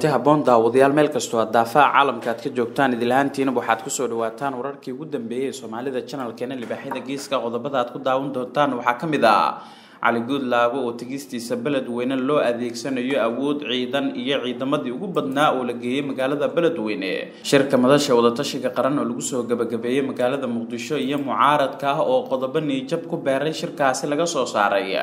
kulanti haboon daawadayaal meel kastoo aad daafaha caalamka aad ka joogtaan idilahaantiinaba waxaad ku soo dhawaataan wararkii ugu dambeeyey ee soomaalida janalkeena libaaxyada geeska qodobada aad ku daawan doontaan. Waxaa ka mid ah cali guudlaabo oo tegistiisa beledweyne loo adeegsanayo awood ciidan iyo ciidamadii ugu badnaa oo la geeyey magaalada beledweyne. Shirka madasha wadatashiga qaran oo lagu soo gabagabeeyey magaalada muqdisho iyo mucaaradka ah oo qodobo niijab ku beeray shirkaasi laga soo saaray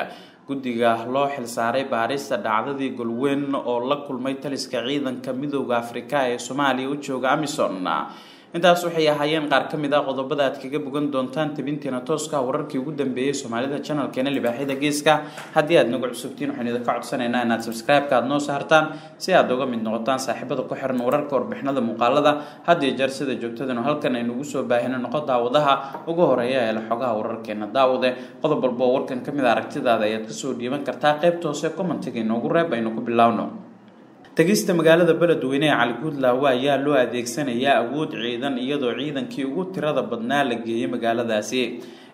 guddiga loo xilsaaray baarista dhacdadii golweyn oo la kulmay taliska ciidanka midooda afrika ee soomaaliya u jooga amison intaas waxay ahaayeen qaar ka mid ah qodobada aad kaga bogan doontaan tabinteena tooska wararkii ugu dambeeyey soomaalida janalkeena libaaxyada geeska. Haddii aad nagu cusubtiin waxaan idinka codsanaynaa inaad subscribe-ka aad noo saartaan si aad uga mid noqotaan saaxiibada ku xiran wararka warbixinada muuqaalada. Hadiyo jeer sida joogtadanu halkan aynugu soo baahino noqo daawadaha. Ugu horreeya ee la xogaha wararkeena daawade. Qodob walba oo warkan ka mid a aragtidaada ayaad ka soo dhiiban kartaa qaybta hoose commentiga inoogu reeb aynu ku bilaawno tegista magaalada beledweyne ee cali guudlaawe ayaa loo adeegsanayaa awood ciidan iyadoo ciidankii ugu tirada badnaa la geeyey magaaladaasi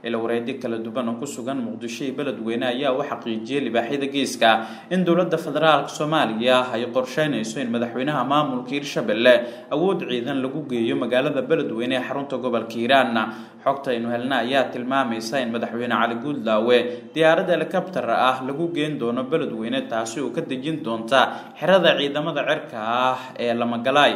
ila wareedi kala duwan oo ku sugan muqdisho iyo beledweyne ayaa u xaqiijiyey libaaxyada geeska. In dowladda federaalk soomaaliya ay qorsheynayso in madaxweynaha maamulka hirshabelle awood ciidan lagu geeyo magaalada beledweyne ee xarunta gobolka hiiraan xogta aynu helna ayaa tilmaamaysa in madaxweyne cali guudlaawe diyaarad helikabtar ah lagu geen doono beledweyne taasi oo ka dejin doonta xerada ciidamada cirka ah ee lamagalaay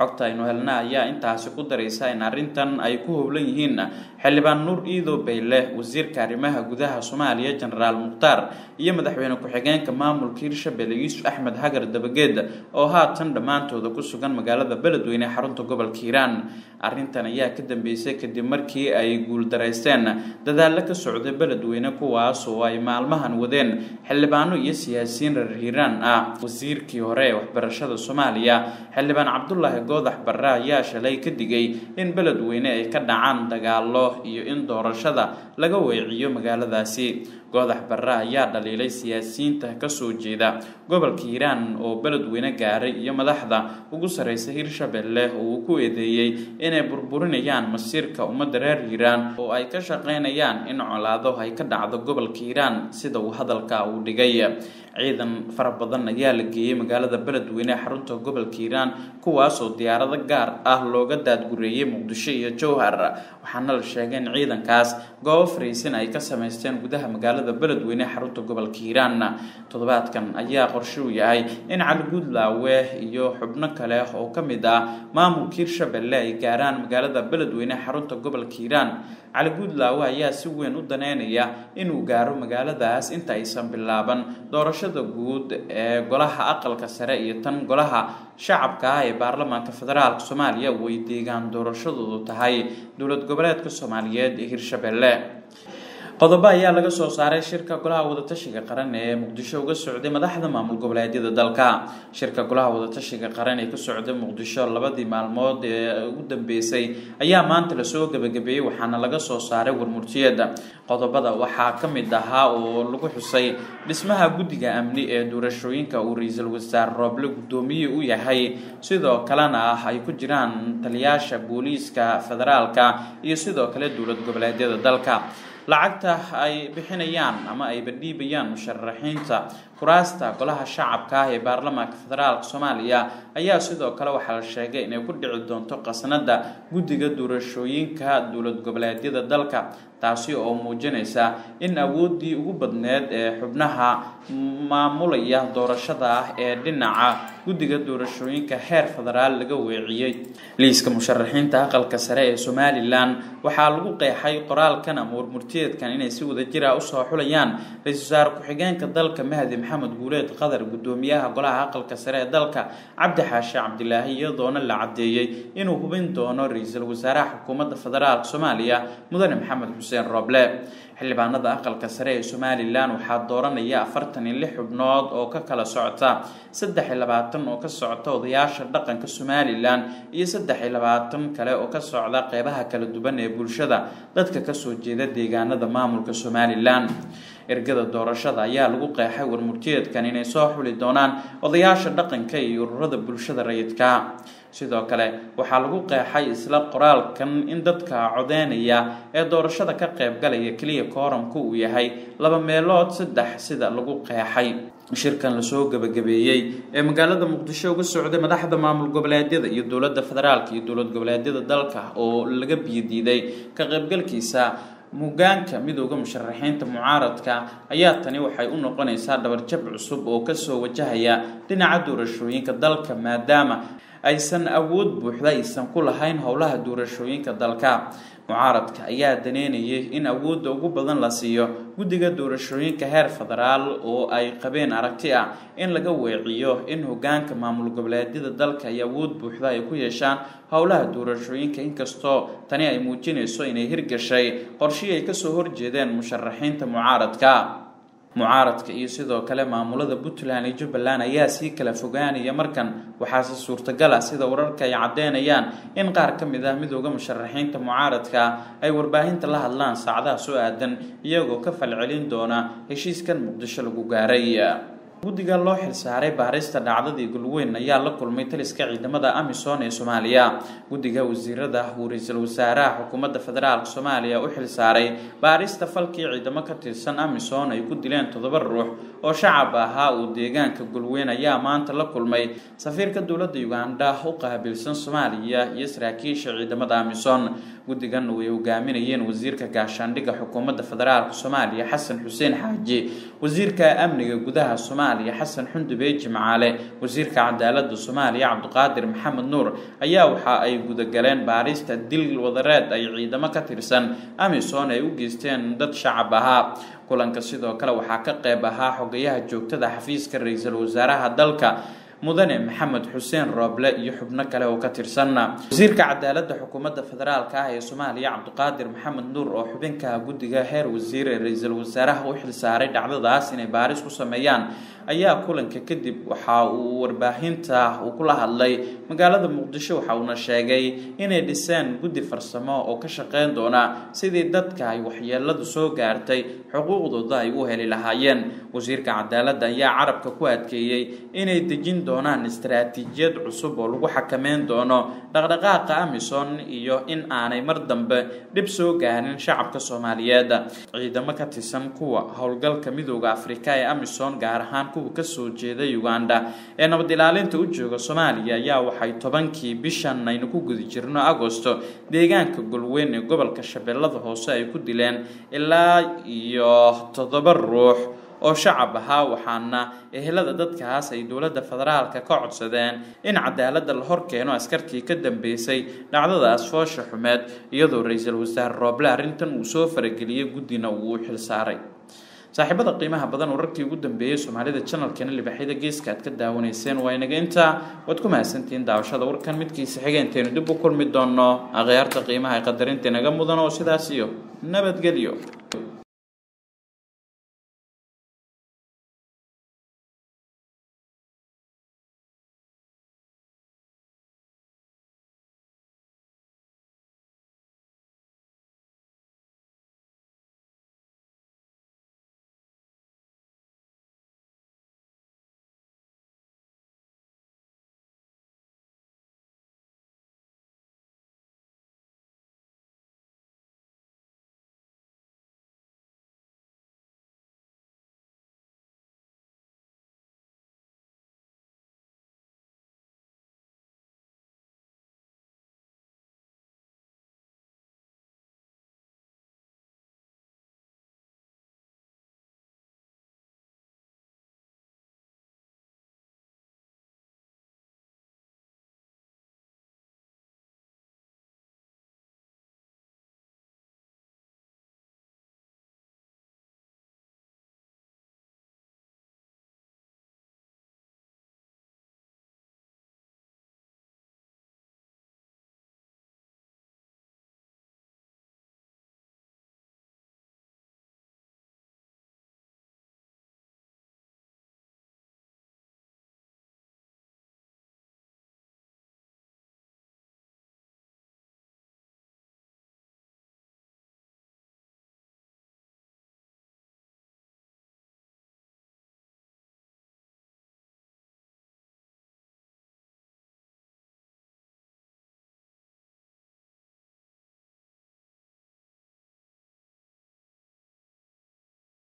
xogta aynu helna ayaa intaasi ku daraysa in arrintan ay ku howlan yihiin xildhibaan nuur iido bayle wasiirka arrimaha gudaha soomaaliya jenaraal mukhtaar iyo madaxweyne ku-xigeenka maamulka hirshabelle yuusuf axmed hagar dabageed oo haatan dhammaantooda ku sugan magaalada beledweyne xarunta gobolka hiiraan arrintan ayaa ka dambeysay kadib markii ay guuldaraysteen. Dadaallo ka socday beledweyne kuwaas oo ay maalmahan wadeen xildhibaano iyo siyaasiyiin reer hiiraan. Ah wasiirkii hore ee waxbarashada soomaaliya xildhibaan cabdulaahi goodax barre ayaa shalay ka digay in beledweyne ay ka dhacaan dagaalo iyo in doorashada laga weeciyo magaaladaasi goodax barre ayaa dhaliilay siyaasiyiinta ka soo jeeda. Gobolka hiiraan oo beledweyne gaaray iyo madaxda ugu sarreysa hirshabelle oo uu ku eedeeyey inay burburinayaan masiirka ummadda reer hiiraan oo ay ka shaqaynayaan in colaado ay ka dhacdo gobolka hiiraan sida uu hadalka uu dhigay ciidan fara badan ayaa la geeyey magaalada beledweyne ee xarunta gobolka hiiraan kuwaasoo diyaarado gaar ah looga daadgureeyey muqdisho iyo jowhar. Waxaana la sheegay in ciidankaas goobo fariisin ay ka samaysteen gudaha magaalada beledweyne ee xarunta gobolka hiiraan. Toddobaadkan ayaa qorshe u yahay in cali guudlaawe iyo xubno kale oo ka mid ah maamulka hirshabelle ay gaaraan magaalada beledweyne ee xarunta gobolka hiiraan. Cali guudlaawe ayaa si weyn u daneynaya inuu gaaro magaaladaas inta aysan bilaaban doorashada guud ee golaha aqalka sare iyo tan golaha shacabka ah ee baarlamaanka federaalk soomaaliya oo ay deegaan doorashadoodu tahay dowlad goboleedka soomaaliyeed ee hirshabelle qodobo ayaa laga soo saaray shirka golaha wadatashiga qaran ee muqdisho uga socday madaxda maamul goboleedyada dalka. Shirka golaha wadatashiga qaran ee ka socday muqdisho labadii maalmood ee ugu dambeysay ayaa maanta la soo gabagabeeyey waxaana laga soo saaray warmurtiyeeda qodobada waxaa ka mid ahaa oo lagu xusay dhismaha guddiga amni ee doorashooyinka uu ra'iisul wasaare rooble guddoomiye u yahay. Sidoo kalena ah ay ku jiraan taliyaasha booliiska federaalka iyo sidoo kale dowlad goboleedyada dalka lacagta ay bixinayaan ama ay badhiibayaan musharaxiinta kuraasta golaha shacabka ah ee baarlamaanka federaalk soomaaliya ayaa sidoo kale waxaa la sheegay inay ku dhici doonto qasnada guddiga doorashooyinka dowlad goboleedyada dalka taasi oo muujinaysa in awooddii ugu badneed ee xubnaha maamulaya doorashada ah ee dhinaca guddiga doorashooyinka heer federaal laga weeciyey liiska musharaxiinta aqalka sare ee somalilan waxaa lagu qeexay qoraalkan ama warmurtiyeedkan inay si wadajira u soo xulayaan ra'iisul wasaare ku-xigeenka dalka mahdi maxamed guuleed qadar guddoomiyaha golaha aqalka sare ee dalka cabdi xaashi cabdilaahi iyadoona la caddeeyey inuu hubin doono ra'iisul wasaaraha xukuumadda federaalk soomaaliya mudane maxamed xuseen rooble xildhibaanada aqalka sare ee somalilan waxaa dooranaya afartan iyo lix xubnood oo ka kala socota. Saddex iyo labaatan oo ka socota odayaasha dhaqanka somalilan iyo saddex iyo labaatan kale oo ka socda qeybaha kala duwan ee bulshada. Dadka ka soo jeeda deegaanada maamulka somalilan ergada doorashada ayaa lagu qeexay warmurtiyeedkan inay soo xuli doonaan odayaasha dhaqanka iyo ururada bulshada rayidka. Sidoo kale waxaa lagu qeexay isla qoraalkan in dadka codeynaya ee doorashada ka qaybgalaya keliya kooramku uu yahay laba meelood saddex sida lagu qeexay. Shirkan la soo gabagabeeyey ee magaalada muqdisho uga socday madaxda maamul goboleedyada iyo dowladda federaalka iyo dowlad goboleedyada dalka oo laga biyodiiday ka qaybgalkiisa mugaanka midooda musharaxiinta mucaaradka ayaa tani waxay u noqonaysaa dhabarjab cusub oo ka soo wajahaya dhinaca doorashooyinka dalka maadaama aysan awood buuxda aysan ku lahayn howlaha doorashooyinka dalka mucaaradka ayaa daneynayay in awoodda ugu badan la siiyo guddiga doorashooyinka heer federaal oo ay qabeen aragti ah. In laga weeciyo in hogaanka maamul goboleedyada dalka ay awood buuxda ay ku yeeshaan howlaha doorashooyinka inkastoo tani ay muujinayso inay hirgashay. Qorshihii ay ka soo horjeedeen musharaxiinta mucaaradka mucaaradka iyo sidoo kale maamulada puntland iyo jubbaland ayaa sii kala fogaanaya markan waxaase suurtagal ah sida wararka ay caddeynayaan in qaar ka mid ah midooda musharaxiinta mucaaradka ay warbaahinta la hadlaan saacadaha soo aadan iyagoo ka falcelin doona heshiiskan muqdisho lagu gaaray guddiga loo xilsaaray baarista dhacdadii gulweyn ayaa la kulmay taliska ciidamada amisom ee soomaaliya. Guddiga wasiirada ra'iisul wasaaraha xukuumadda federaalk soomaaliya u xilsaaray baarista falkii ciidamo ka tirsan amisom ay ku dileen toddoba ruux oo shacab ahaa uu deegaanka gulweyn ayaa maanta la kulmay safiirka dowladda uganda u qaabilsan soomaaliya iyo saraakiisha ciidamada amisom guddigan way hogaaminayeen wasiirka gaashaandhigga xukuumadda federaalk soomaaliya xasan xuseen xaaji wasiirka amniga gudaha soomaaliya xasan xundube jimcaale wasiirka cadaaladda soomaaliya cabdiqaadir maxamed nuur ayaa waxa ay gudagaleen baarista dil wadareed ay ciidamo ka tirsan amisom ay u geysteen dad shacab ahaa kulanka sidoo kale waxaa ka qayb ahaa xogayaha joogtada xafiiska ra'iisul wasaaraha dalka mudane maxamed xuseen rooble iyo xubno kale oo ka tirsan wasiirka cadaaladda xukuumadda federaalka ah ee soomaaliya cabdiqaadir maxamed nuur oo xubinka guddiga heer wasiir ee ra'iisul wasaaraha u xilsaaray dhacdadaas inay baaris ku sameeyaan ayaa kulanka kadib waxa uu warbaahinta uu kula hadlay. Magaalada muqdisho waxa uuna sheegay inay dhiseen guddi farsamo oo ka shaqeyn doona sidii dadka ay waxyeeladu soo gaartay xuquuqdooda ay u heli lahaayeen. Wasiirka cadaaladda ayaa carabka ku adkeeyey inay dejin doonaan istaraatiijiyad cusub oo lagu xakameyn doono dhaqdhaqaaqa amisom iyo in aanay mar dambe dhib soo gaarin shacabka soomaaliyeed. Ciidamo ka tirsan kuwa howlgalka midooda afrika ee amisom gaar ahaan kuwa ka soo jeeda uganda. Ee nabad ilaalinta u jooga soomaaliya ayaa waxay tobankii bishan aynu ku guda jirno agosto. Deegaanka golweyn ee gobolka shabeellada hoose ay ku dileen ilaa iyo toddoba ruux oo shacab ahaa waxaana ehelada dadkaas ay dowladda federaalka ka codsadeen in cadaaladda la hor keeno askartii ka dambeysay dhacdadaas foosha xumeed iyadoo ra-iisul wasaare rooble arrintan uu soo farageliyey guddina uu u xilsaaray saaxiibada qiimaha badan wararkii ugu dambeeyey soomaalida janalkeena libaaxyada geeska aad ka daawanayseen waa inaga intaa waad ku mahadsantihiin daawashada warkan midkiisa xiga intaynu dib u kulmi doonno akhyaarta qiimaha ee qadarinta inaga mudan oo sidaas iyo nabadgelyo